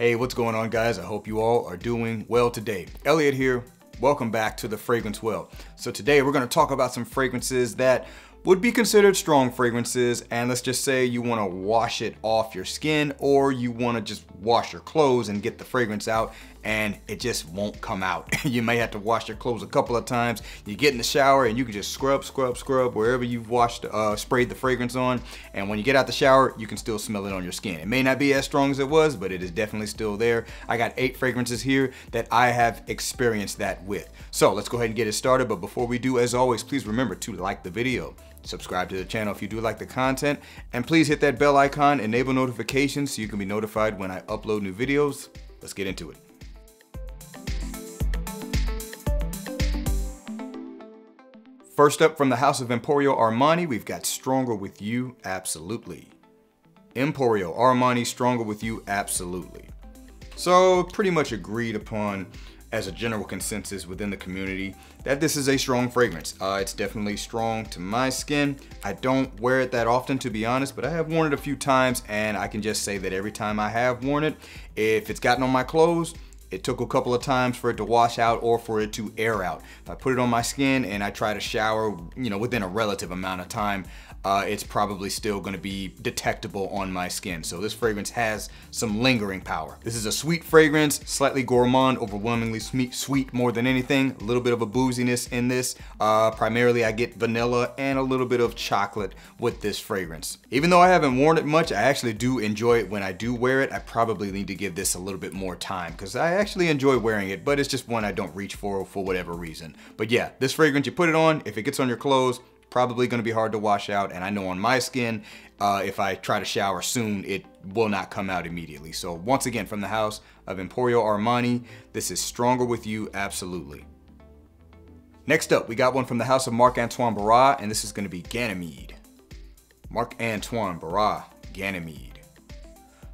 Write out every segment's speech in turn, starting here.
Hey, what's going on guys? I hope you all are doing well today. Elliot here. Welcome back to the Fragrance Well. So today we're gonna talk about some fragrances that would be considered strong fragrances and let's just say you want to wash it off your skin or you want to just wash your clothes and get the fragrance out and it just won't come out. you may have to wash your clothes a couple of times. You get in the shower and you can just scrub, scrub, scrub wherever you've washed, uh, sprayed the fragrance on. And when you get out the shower, you can still smell it on your skin. It may not be as strong as it was, but it is definitely still there. I got eight fragrances here that I have experienced that with. So let's go ahead and get it started. But before we do, as always, please remember to like the video subscribe to the channel if you do like the content, and please hit that bell icon, enable notifications so you can be notified when I upload new videos. Let's get into it. First up from the house of Emporio Armani, we've got Stronger With You, Absolutely. Emporio Armani, Stronger With You, Absolutely. So pretty much agreed upon as a general consensus within the community that this is a strong fragrance. Uh, it's definitely strong to my skin. I don't wear it that often to be honest, but I have worn it a few times and I can just say that every time I have worn it, if it's gotten on my clothes, it took a couple of times for it to wash out or for it to air out. If I put it on my skin and I try to shower, you know, within a relative amount of time, uh, it's probably still gonna be detectable on my skin. So this fragrance has some lingering power. This is a sweet fragrance, slightly gourmand, overwhelmingly sweet, sweet more than anything. A little bit of a booziness in this. Uh, primarily I get vanilla and a little bit of chocolate with this fragrance. Even though I haven't worn it much, I actually do enjoy it when I do wear it. I probably need to give this a little bit more time because I actually enjoy wearing it, but it's just one I don't reach for for whatever reason. But yeah, this fragrance, you put it on, if it gets on your clothes, probably gonna be hard to wash out. And I know on my skin, uh, if I try to shower soon, it will not come out immediately. So once again, from the house of Emporio Armani, this is Stronger With You, absolutely. Next up, we got one from the house of Marc-Antoine Barrois, and this is gonna be Ganymede. Marc-Antoine Barrois, Ganymede.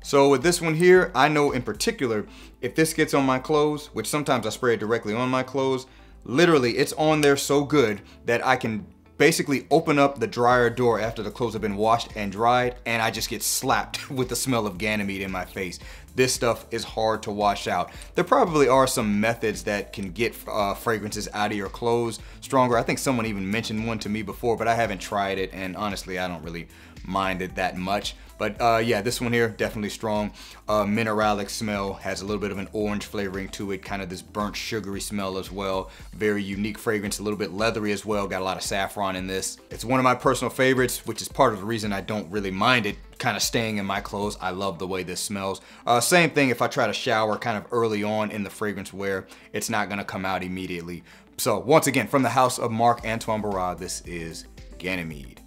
So with this one here, I know in particular, if this gets on my clothes, which sometimes I spray it directly on my clothes, literally it's on there so good that I can basically open up the dryer door after the clothes have been washed and dried and I just get slapped with the smell of Ganymede in my face. This stuff is hard to wash out. There probably are some methods that can get uh, fragrances out of your clothes stronger. I think someone even mentioned one to me before, but I haven't tried it and honestly I don't really mind it that much. But uh, yeah, this one here, definitely strong. Uh, mineralic smell, has a little bit of an orange flavoring to it, kind of this burnt sugary smell as well. Very unique fragrance, a little bit leathery as well. Got a lot of saffron in this. It's one of my personal favorites, which is part of the reason I don't really mind it kind of staying in my clothes. I love the way this smells. Uh, same thing if I try to shower kind of early on in the fragrance wear, it's not gonna come out immediately. So once again, from the house of Marc-Antoine Barrois, this is Ganymede.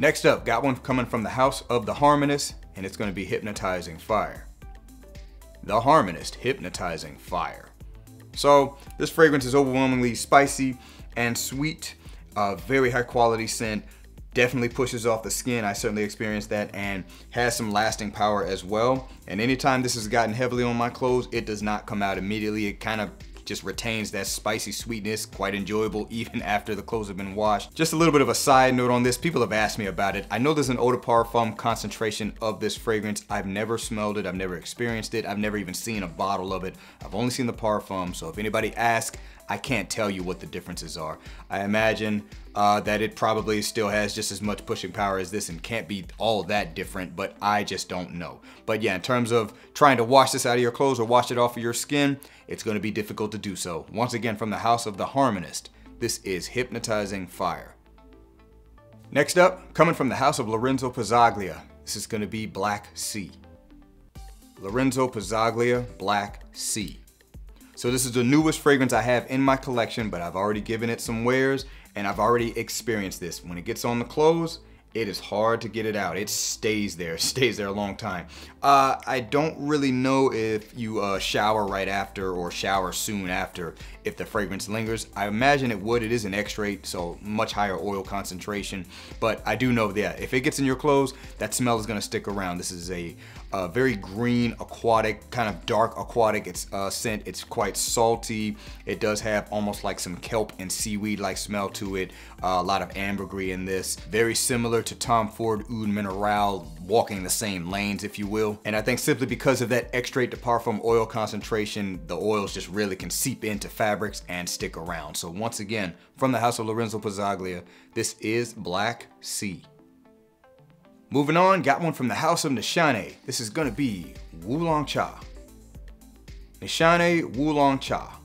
Next up, got one coming from the house of the Harmonist, and it's gonna be Hypnotizing Fire. The Harmonist, Hypnotizing Fire. So this fragrance is overwhelmingly spicy and sweet, uh, very high quality scent, definitely pushes off the skin. I certainly experienced that and has some lasting power as well. And anytime this has gotten heavily on my clothes, it does not come out immediately. It kind of just retains that spicy sweetness, quite enjoyable even after the clothes have been washed. Just a little bit of a side note on this, people have asked me about it. I know there's an eau de parfum concentration of this fragrance. I've never smelled it, I've never experienced it, I've never even seen a bottle of it. I've only seen the parfum, so if anybody asks, I can't tell you what the differences are. I imagine uh, that it probably still has just as much pushing power as this and can't be all that different, but I just don't know. But yeah, in terms of trying to wash this out of your clothes or wash it off of your skin, it's gonna be difficult to do so. Once again, from the house of the Harmonist, this is Hypnotizing Fire. Next up, coming from the house of Lorenzo Pazzaglia, this is gonna be Black Sea. Lorenzo Pazzaglia Black Sea. So this is the newest fragrance I have in my collection, but I've already given it some wears and I've already experienced this. When it gets on the clothes, it is hard to get it out. It stays there, stays there a long time. Uh, I don't really know if you uh, shower right after or shower soon after if the fragrance lingers. I imagine it would. It is an extrait, so much higher oil concentration. But I do know that if it gets in your clothes, that smell is gonna stick around. This is a uh, very green, aquatic, kind of dark aquatic it's, uh, scent. It's quite salty. It does have almost like some kelp and seaweed-like smell to it. Uh, a lot of ambergris in this. Very similar to Tom Ford Oud Mineral, walking the same lanes, if you will. And I think simply because of that extrait de parfum oil concentration, the oils just really can seep into fabrics and stick around. So once again, from the house of Lorenzo Pazzaglia, this is Black Sea. Moving on, got one from the house of Nishane. This is gonna be Wulong Cha. Nishane Wulong Cha.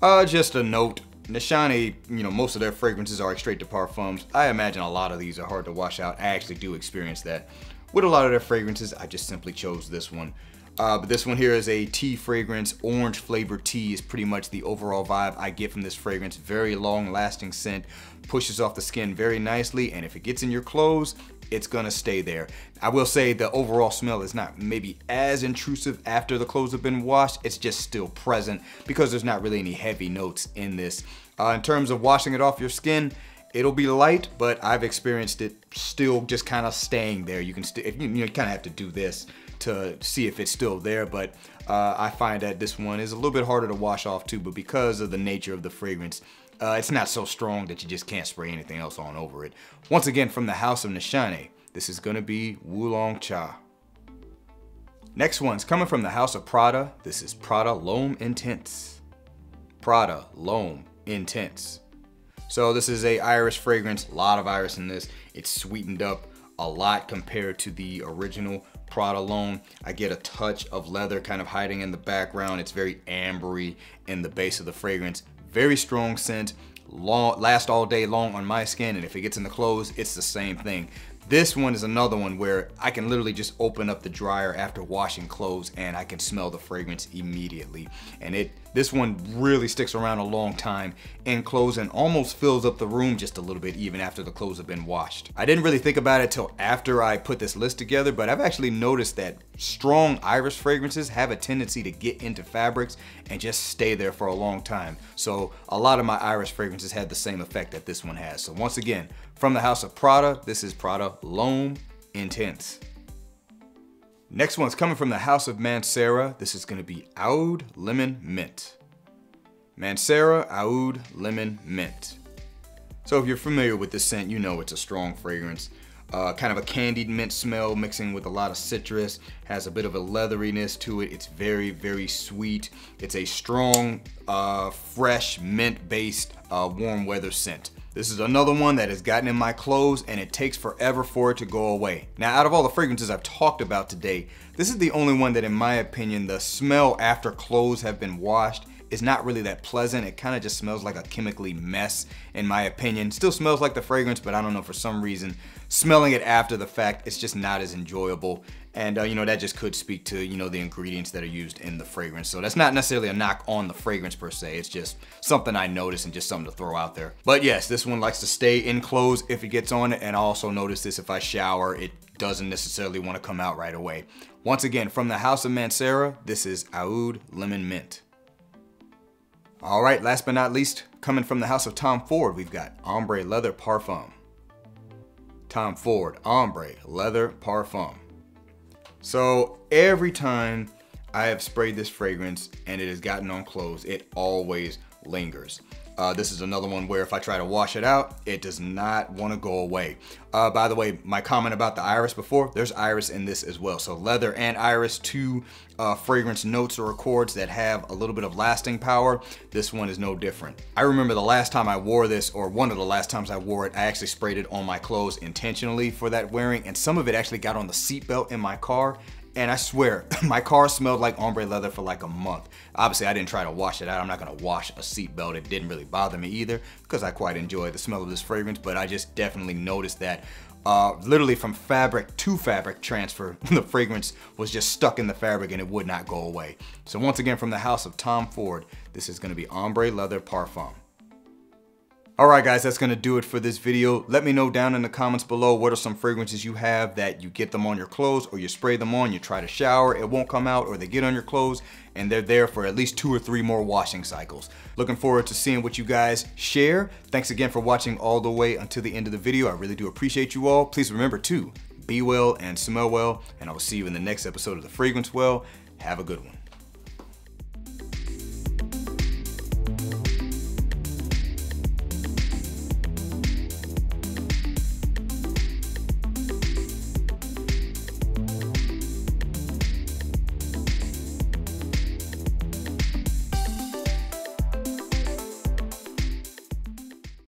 Uh, just a note, Nishane, you know, most of their fragrances are straight to parfums. I imagine a lot of these are hard to wash out. I actually do experience that. With a lot of their fragrances, I just simply chose this one. Uh, but this one here is a tea fragrance. Orange flavored tea is pretty much the overall vibe I get from this fragrance. Very long lasting scent, pushes off the skin very nicely, and if it gets in your clothes, it's gonna stay there. I will say the overall smell is not maybe as intrusive after the clothes have been washed. It's just still present because there's not really any heavy notes in this. Uh, in terms of washing it off your skin, it'll be light, but I've experienced it still just kind of staying there. You can still, you, you kind of have to do this to see if it's still there, but uh, I find that this one is a little bit harder to wash off too, but because of the nature of the fragrance, uh, it's not so strong that you just can't spray anything else on over it. Once again, from the House of Nishane, this is gonna be Wulong Cha. Next one's coming from the House of Prada. This is Prada L'Homme Intense. Prada L'Homme Intense. So this is a iris fragrance, a lot of iris in this. It's sweetened up a lot compared to the original Prada L'Homme. I get a touch of leather kind of hiding in the background. It's very ambery in the base of the fragrance. Very strong scent, long, last all day long on my skin, and if it gets in the clothes, it's the same thing. This one is another one where I can literally just open up the dryer after washing clothes and I can smell the fragrance immediately. And it this one really sticks around a long time in clothes and almost fills up the room just a little bit even after the clothes have been washed. I didn't really think about it till after I put this list together, but I've actually noticed that strong iris fragrances have a tendency to get into fabrics and just stay there for a long time. So a lot of my iris fragrances had the same effect that this one has. So once again, from the house of Prada, this is Prada L'Homme Intense. Next one's coming from the house of Mancera. This is gonna be Aoud Lemon Mint. Mancera Aoud Lemon Mint. So if you're familiar with this scent, you know it's a strong fragrance. Uh, kind of a candied mint smell mixing with a lot of citrus, has a bit of a leatheriness to it. It's very, very sweet. It's a strong, uh, fresh, mint-based uh, warm weather scent. This is another one that has gotten in my clothes and it takes forever for it to go away. Now out of all the fragrances I've talked about today, this is the only one that in my opinion, the smell after clothes have been washed is not really that pleasant. It kind of just smells like a chemically mess in my opinion. Still smells like the fragrance, but I don't know for some reason, smelling it after the fact, it's just not as enjoyable. And uh, you know, that just could speak to, you know, the ingredients that are used in the fragrance. So that's not necessarily a knock on the fragrance per se. It's just something I noticed and just something to throw out there. But yes, this one likes to stay in clothes if it gets on it. And I also notice this if I shower, it doesn't necessarily want to come out right away. Once again, from the House of Mancera, this is Aoud Lemon Mint. All right, last but not least, coming from the House of Tom Ford, we've got Ombre Leather Parfum. Tom Ford Ombre Leather Parfum. So every time I have sprayed this fragrance and it has gotten on clothes, it always lingers. Uh, this is another one where if I try to wash it out, it does not want to go away. Uh, by the way, my comment about the iris before, there's iris in this as well. So leather and iris, two uh, fragrance notes or accords that have a little bit of lasting power. This one is no different. I remember the last time I wore this, or one of the last times I wore it, I actually sprayed it on my clothes intentionally for that wearing, and some of it actually got on the seatbelt in my car, and I swear, my car smelled like ombre leather for like a month. Obviously, I didn't try to wash it out. I'm not gonna wash a seatbelt. It didn't really bother me either because I quite enjoy the smell of this fragrance, but I just definitely noticed that uh, literally from fabric to fabric transfer, the fragrance was just stuck in the fabric and it would not go away. So once again, from the house of Tom Ford, this is gonna be Ombre Leather Parfum. Alright guys, that's gonna do it for this video. Let me know down in the comments below what are some fragrances you have that you get them on your clothes or you spray them on, you try to shower, it won't come out, or they get on your clothes and they're there for at least two or three more washing cycles. Looking forward to seeing what you guys share. Thanks again for watching all the way until the end of the video. I really do appreciate you all. Please remember to be well and smell well, and I will see you in the next episode of The Fragrance Well. Have a good one.